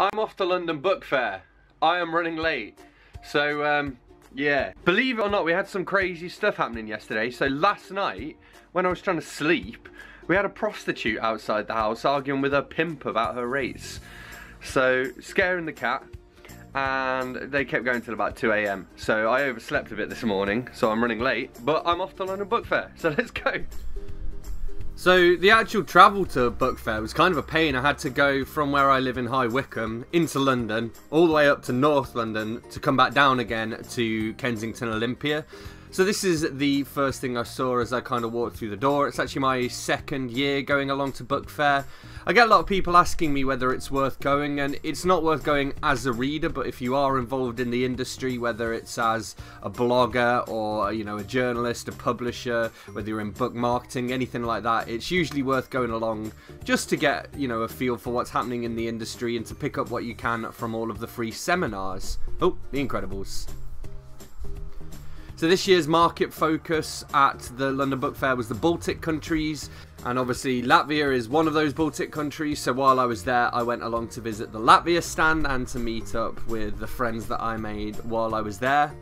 I'm off to London Book Fair. I am running late. So, um, yeah. Believe it or not, we had some crazy stuff happening yesterday. So last night, when I was trying to sleep, we had a prostitute outside the house arguing with her pimp about her rates. So, scaring the cat. And they kept going till about 2 a.m. So I overslept a bit this morning, so I'm running late. But I'm off to London Book Fair, so let's go. So the actual travel to Book Fair was kind of a pain. I had to go from where I live in High Wycombe into London, all the way up to North London to come back down again to Kensington Olympia. So this is the first thing I saw as I kind of walked through the door. It's actually my second year going along to Book Fair. I get a lot of people asking me whether it's worth going and it's not worth going as a reader but if you are involved in the industry whether it's as a blogger or you know a journalist, a publisher, whether you're in book marketing, anything like that, it's usually worth going along just to get you know a feel for what's happening in the industry and to pick up what you can from all of the free seminars. Oh, The Incredibles. So this year's market focus at the London Book Fair was the Baltic countries, and obviously Latvia is one of those Baltic countries. So while I was there, I went along to visit the Latvia stand and to meet up with the friends that I made while I was there.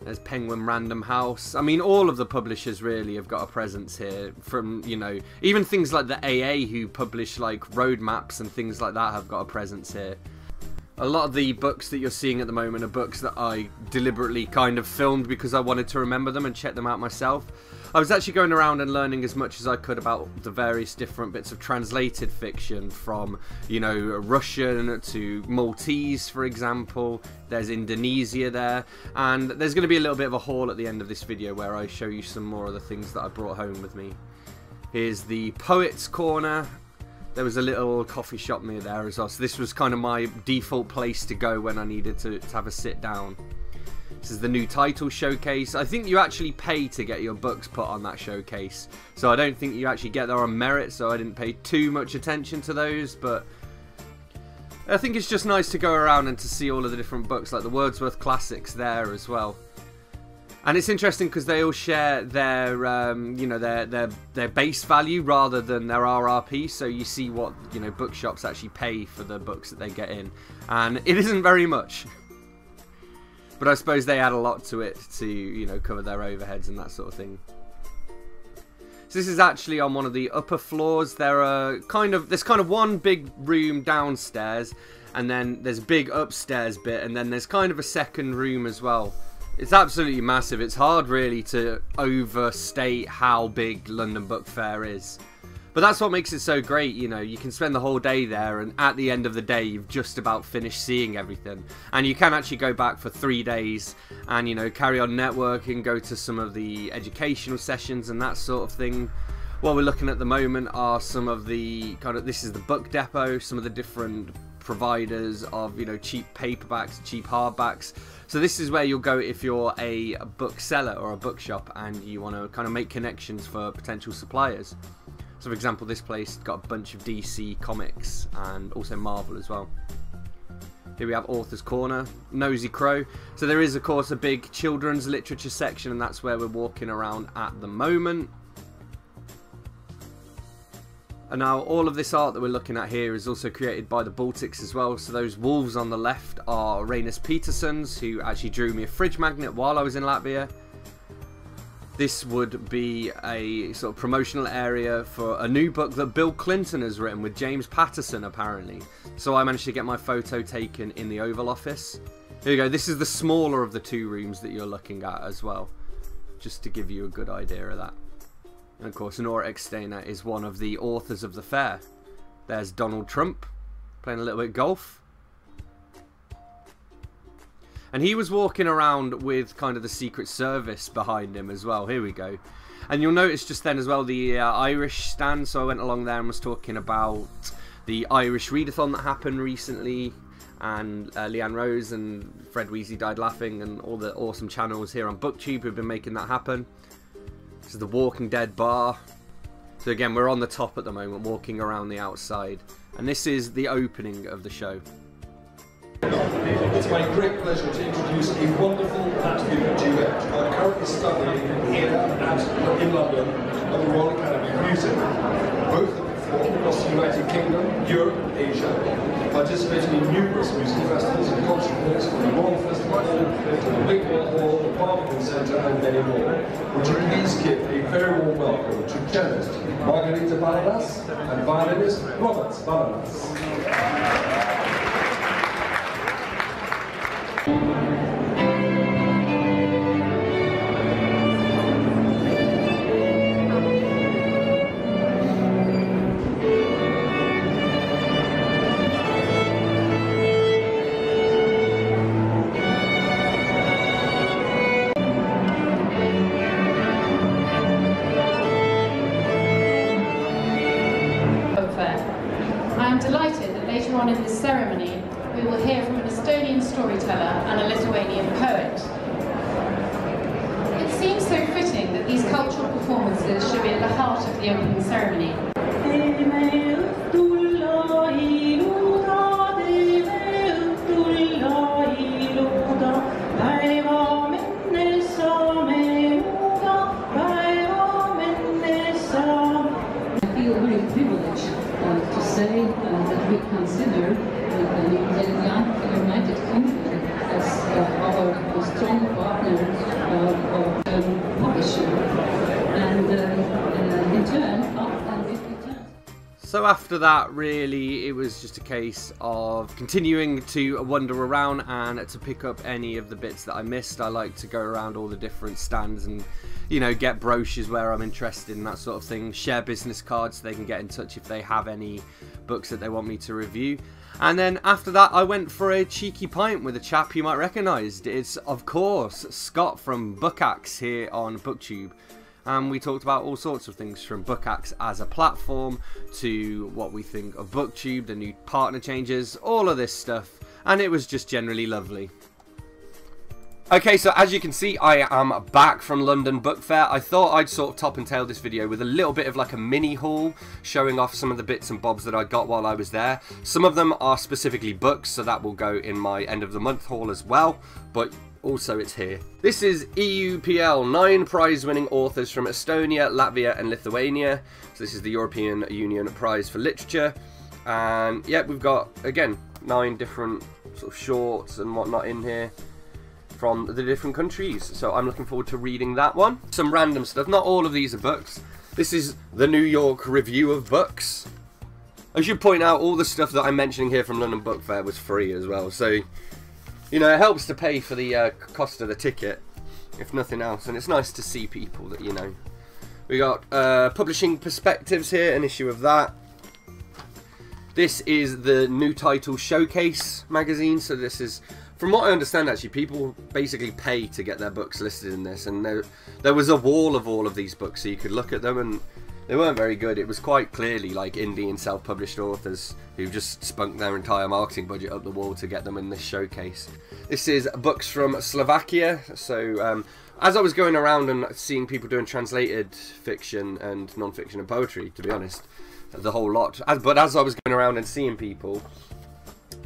There's Penguin Random House. I mean, all of the publishers really have got a presence here. From, you know, even things like the AA who publish like roadmaps and things like that have got a presence here. A lot of the books that you're seeing at the moment are books that I deliberately kind of filmed because I wanted to remember them and check them out myself. I was actually going around and learning as much as I could about the various different bits of translated fiction from, you know, Russian to Maltese, for example. There's Indonesia there. And there's going to be a little bit of a haul at the end of this video where I show you some more of the things that I brought home with me. Here's the Poets Corner, there was a little coffee shop near there as well. So this was kind of my default place to go when I needed to, to have a sit down. This is the new title showcase. I think you actually pay to get your books put on that showcase. So I don't think you actually get there on merit, so I didn't pay too much attention to those, but I think it's just nice to go around and to see all of the different books, like the Wordsworth classics there as well and it's interesting because they all share their um, you know their their their base value rather than their RRP. So you see what you know bookshops actually pay for the books that they get in, and it isn't very much. But I suppose they add a lot to it to you know cover their overheads and that sort of thing. So this is actually on one of the upper floors. There are kind of there's kind of one big room downstairs, and then there's a big upstairs bit, and then there's kind of a second room as well. It's absolutely massive. It's hard really to overstate how big London Book Fair is. But that's what makes it so great, you know, you can spend the whole day there and at the end of the day you've just about finished seeing everything. And you can actually go back for three days and, you know, carry on networking, go to some of the educational sessions and that sort of thing. What we're looking at the moment are some of the kind of, this is the book depot, some of the different providers of, you know, cheap paperbacks, cheap hardbacks. So this is where you'll go if you're a bookseller or a bookshop and you want to kind of make connections for potential suppliers. So for example, this place got a bunch of DC comics and also Marvel as well. Here we have Author's Corner, Nosy Crow. So there is of course a big children's literature section and that's where we're walking around at the moment. And now all of this art that we're looking at here is also created by the Baltics as well. So those wolves on the left are Reinis Petersons, who actually drew me a fridge magnet while I was in Latvia. This would be a sort of promotional area for a new book that Bill Clinton has written with James Patterson apparently. So I managed to get my photo taken in the Oval Office. Here you go, this is the smaller of the two rooms that you're looking at as well. Just to give you a good idea of that. Of course, Nora Ecksteiner is one of the authors of the fair. There's Donald Trump playing a little bit golf. And he was walking around with kind of the Secret Service behind him as well. Here we go. And you'll notice just then as well the uh, Irish stand. So I went along there and was talking about the Irish Readathon that happened recently. And uh, Leanne Rose and Fred Weasley Died Laughing and all the awesome channels here on BookTube who've been making that happen. This is the Walking Dead bar. So again, we're on the top at the moment, walking around the outside. And this is the opening of the show. It's my great pleasure to introduce a wonderful Latvian duet uh, are currently studying here at, in London at the Royal Academy of Music. Both across the United Kingdom, Europe Asia, participating in numerous music festivals and cultural events from the Royal Festival, to the Wigmore Hall, the Barbican Centre and many more. Would you please give a very warm welcome to cellist Margarita Balanas and violinist Robert Balanas. Saame. I feel very privileged uh, to say uh, that we consider uh, the United Kingdom as our strong partner of um, publishing. And in turn, uh, and with return. So after that, really, it was just a case of continuing to wander around and to pick up any of the bits that I missed. I like to go around all the different stands and, you know, get brochures where I'm interested in that sort of thing. Share business cards so they can get in touch if they have any books that they want me to review. And then after that, I went for a cheeky pint with a chap you might recognise. It's, of course, Scott from Bookaxe here on BookTube and we talked about all sorts of things from Bookaxe as a platform to what we think of BookTube, the new partner changes, all of this stuff, and it was just generally lovely. Okay, so as you can see, I am back from London Book Fair. I thought I'd sort of top and tail this video with a little bit of like a mini haul, showing off some of the bits and bobs that I got while I was there. Some of them are specifically books, so that will go in my end of the month haul as well, but also it's here. This is EUPL, nine prize-winning authors from Estonia, Latvia and Lithuania. So this is the European Union Prize for Literature. And yeah, we've got, again, nine different sort of shorts and whatnot in here from the different countries. So I'm looking forward to reading that one. Some random stuff. Not all of these are books. This is the New York Review of Books. I should point out all the stuff that I'm mentioning here from London Book Fair was free as well. So, you know, it helps to pay for the uh, cost of the ticket, if nothing else. And it's nice to see people that, you know. We got uh, Publishing Perspectives here, an issue of that. This is the new title Showcase magazine. So this is, from what I understand, actually, people basically pay to get their books listed in this, and there there was a wall of all of these books, so you could look at them, and they weren't very good. It was quite clearly like indie and self-published authors who just spunked their entire marketing budget up the wall to get them in this showcase. This is books from Slovakia. So um, as I was going around and seeing people doing translated fiction and non-fiction and poetry, to be honest, the whole lot. But as I was going around and seeing people,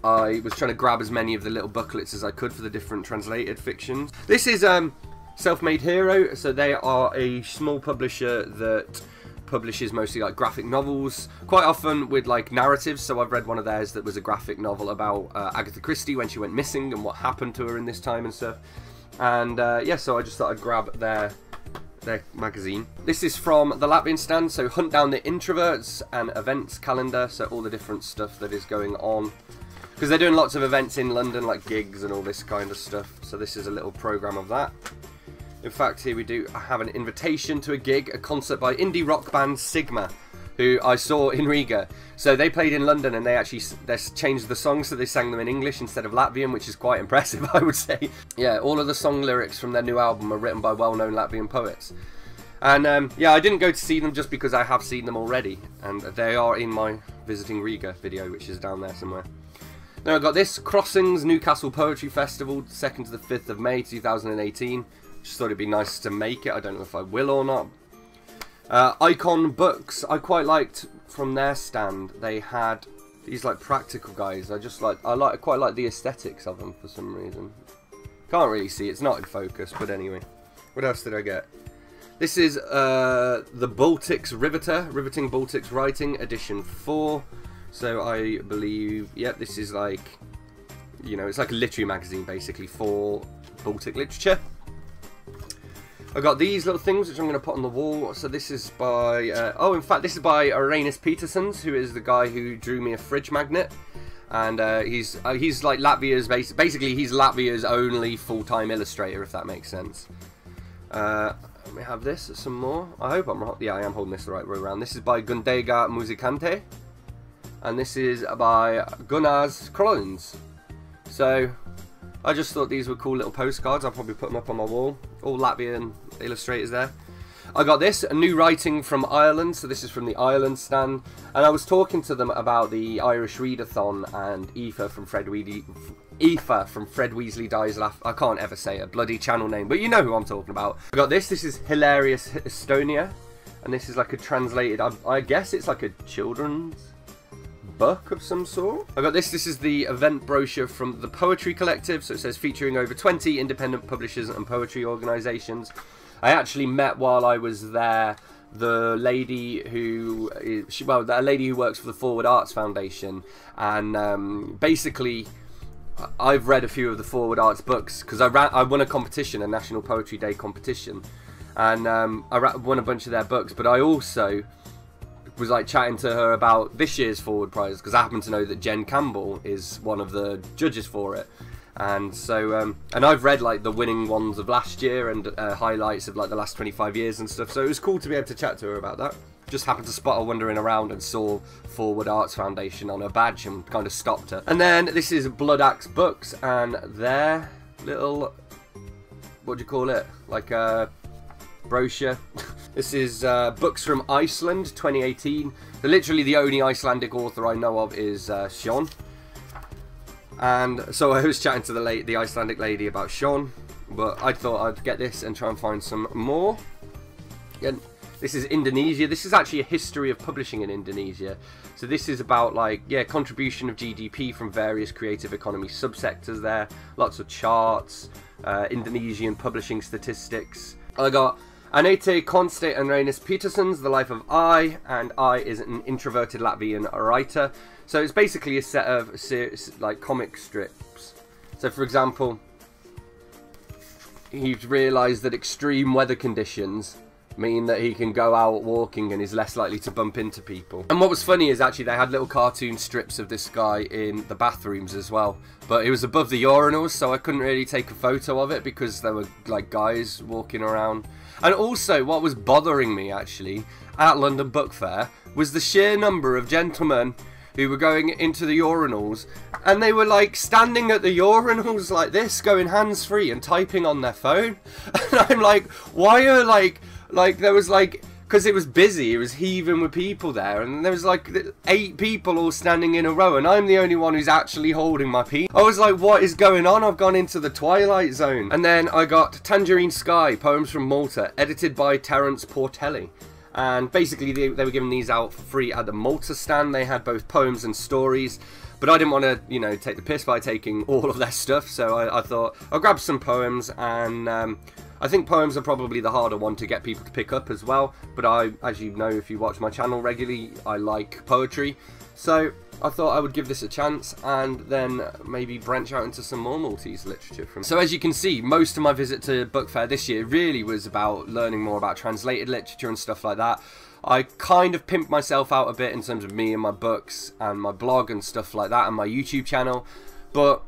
I was trying to grab as many of the little booklets as I could for the different translated fictions. This is um, Self-Made Hero, so they are a small publisher that publishes mostly like graphic novels, quite often with like narratives. So I've read one of theirs that was a graphic novel about uh, Agatha Christie when she went missing and what happened to her in this time and stuff. And uh, yeah, so I just thought I'd grab their their magazine. This is from the Latvian stand, so Hunt Down the Introverts and events calendar, so all the different stuff that is going on. Because they're doing lots of events in London, like gigs and all this kind of stuff. So this is a little program of that. In fact, here we do have an invitation to a gig, a concert by indie rock band Sigma, who I saw in Riga. So they played in London and they actually they changed the songs so they sang them in English instead of Latvian, which is quite impressive, I would say. Yeah, all of the song lyrics from their new album are written by well-known Latvian poets. And um, yeah, I didn't go to see them just because I have seen them already, and they are in my visiting Riga video, which is down there somewhere. Now I got this Crossings Newcastle Poetry Festival, 2nd to the 5th of May 2018. Just thought it'd be nice to make it. I don't know if I will or not. Uh, Icon Books, I quite liked from their stand. They had these like practical guys. I just like I like I quite like the aesthetics of them for some reason. Can't really see. It's not in focus, but anyway. What else did I get? This is uh, the Baltics Riveter, Riveting Baltics Writing, edition 4. So I believe, yep, this is like, you know, it's like a literary magazine basically for Baltic literature. I got these little things which I'm going to put on the wall. So this is by, uh, oh, in fact, this is by Reinis Petersons, who is the guy who drew me a fridge magnet. And uh, he's uh, he's like Latvia's bas basically he's Latvia's only full-time illustrator, if that makes sense. Uh, let me have this, some more. I hope I'm yeah, I am holding this the right way around. This is by Gundega Muzikante, and this is by Gunnars Collins. So I just thought these were cool little postcards. I'll probably put them up on my wall. All Latvian illustrators there. I got this, a new writing from Ireland, so this is from the Ireland stand, and I was talking to them about the Irish Readathon and Aoife from Fred Weedy, Aoife from Fred Weasley Dies Laugh. I can't ever say a bloody channel name, but you know who I'm talking about. I got this. This is Hilarious Estonia, and this is like a translated. I, I guess it's like a children's book of some sort. I got this. This is the event brochure from the Poetry Collective. So it says featuring over 20 independent publishers and poetry organisations. I actually met while I was there the lady who is, she, well, a lady who works for the Forward Arts Foundation, and um, basically I've read a few of the Forward Arts books because I ran, I won a competition, a National Poetry Day competition, and um, I won a bunch of their books. But I also was like chatting to her about this year's Forward Prize because I happen to know that Jen Campbell is one of the judges for it. And so, um, and I've read like the winning ones of last year and uh, highlights of like the last 25 years and stuff. So it was cool to be able to chat to her about that just happened to spot her wandering around and saw Forward Arts Foundation on her badge and kind of stopped her. And then this is Bloodaxe Books and their little, what do you call it? Like a brochure. this is uh, Books from Iceland 2018. So literally the only Icelandic author I know of is uh, Sjón. And so I was chatting to the late, the Icelandic lady about Sjón, but I thought I'd get this and try and find some more. Again, this is Indonesia. This is actually a history of publishing in Indonesia. So this is about like, yeah, contribution of GDP from various creative economy subsectors there. Lots of charts, uh, Indonesian publishing statistics. I got Anete Konste and Reinis Petersons, The Life of I, and I is an introverted Latvian writer. So it's basically a set of like comic strips. So for example, he's realised that extreme weather conditions mean that he can go out walking and is less likely to bump into people. And what was funny is actually they had little cartoon strips of this guy in the bathrooms as well. But it was above the urinals, so I couldn't really take a photo of it because there were like guys walking around. And also, what was bothering me actually at London Book Fair was the sheer number of gentlemen who were going into the urinals and they were like standing at the urinals like this going hands free and typing on their phone and I'm like why are like like there was like because it was busy, it was heaving with people there, and there was like eight people all standing in a row, and I'm the only one who's actually holding my pee. I was like, what is going on? I've gone into the Twilight Zone. And then I got Tangerine Sky, Poems from Malta, edited by Terence Portelli. And basically, they, they were giving these out for free at the Malta stand. They had both poems and stories. But I didn't want to, you know, take the piss by taking all of their stuff, so I, I thought I'll grab some poems and um, I think poems are probably the harder one to get people to pick up as well, but I, as you know if you watch my channel regularly, I like poetry. So I thought I would give this a chance and then maybe branch out into some more Maltese literature. From so as you can see, most of my visit to Book Fair this year really was about learning more about translated literature and stuff like that. I kind of pimped myself out a bit in terms of me and my books and my blog and stuff like that and my YouTube channel, but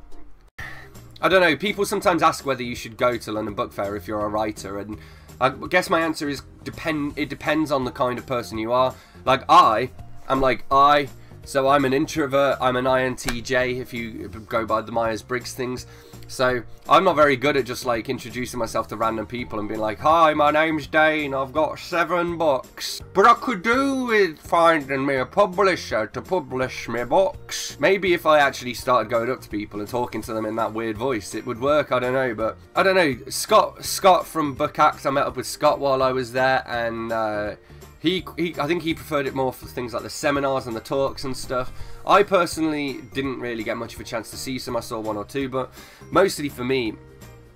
I don't know. People sometimes ask whether you should go to London Book Fair if you're a writer, and I guess my answer is depend. It depends on the kind of person you are. Like I, am like I, so I'm an introvert. I'm an INTJ if you go by the Myers Briggs things. So I'm not very good at just like introducing myself to random people and being like, "Hi, my name's Dane. I've got seven books." But I could do with finding me a publisher to publish my books. Maybe if I actually started going up to people and talking to them in that weird voice, it would work. I don't know, but I don't know. Scott, Scott from Bookaxe. I met up with Scott while I was there, and. Uh, he, he, I think he preferred it more for things like the seminars and the talks and stuff. I personally didn't really get much of a chance to see some. I saw one or two, but mostly for me,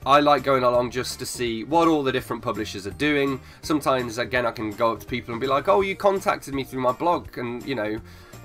I like going along just to see what all the different publishers are doing. Sometimes, again, I can go up to people and be like, oh, you contacted me through my blog and, you know,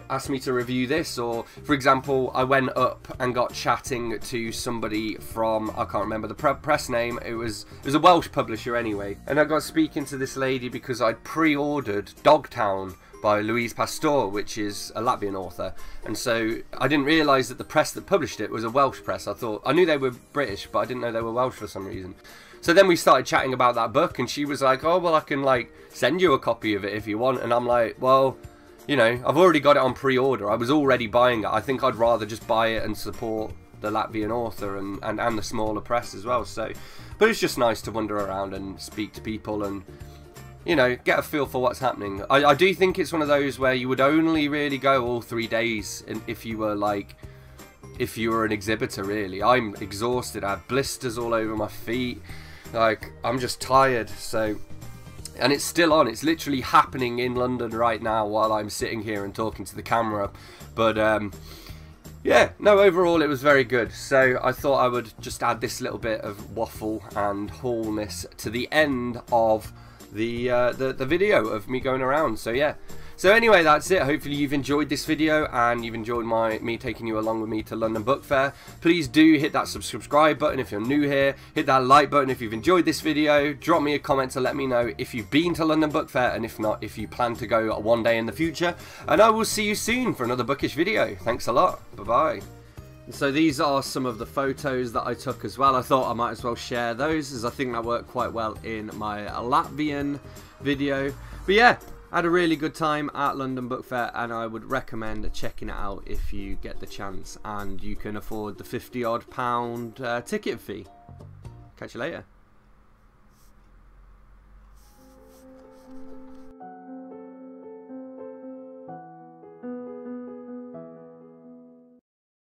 asked me to review this. Or, for example, I went up and got chatting to somebody from, I can't remember the press name, it was, it was a Welsh publisher anyway. And I got speaking to this lady because I'd pre-ordered Dogtown by Luīze Pastore, which is a Latvian author. And so I didn't realise that the press that published it was a Welsh press. I thought I knew they were British, but I didn't know they were Welsh for some reason. So then we started chatting about that book, and she was like, "Oh well, I can like send you a copy of it if you want." And I'm like, "Well." You know, I've already got it on pre-order. I was already buying it. I think I'd rather just buy it and support the Latvian author and, and, and the smaller press as well. So, but it's just nice to wander around and speak to people and you know, get a feel for what's happening. I, I do think it's one of those where you would only really go all three days if you were like, if you were an exhibitor, really. I'm exhausted. I have blisters all over my feet. Like, I'm just tired. So, and it's still on. It's literally happening in London right now while I'm sitting here and talking to the camera. But, um, yeah, no, overall it was very good. So I thought I would just add this little bit of waffle and wholeness to the end of the, uh, the, the video of me going around. So yeah. So anyway, that's it. Hopefully you've enjoyed this video and you've enjoyed my me taking you along with me to London Book Fair. Please do hit that subscribe button if you're new here. Hit that like button if you've enjoyed this video. Drop me a comment to let me know if you've been to London Book Fair and if not, if you plan to go one day in the future. And I will see you soon for another bookish video. Thanks a lot. Bye-bye. So these are some of the photos that I took as well. I thought I might as well share those as I think that worked quite well in my Latvian video. But yeah, had a really good time at London Book Fair and I would recommend checking it out if you get the chance and you can afford the 50 odd pound uh, ticket fee. Catch you later.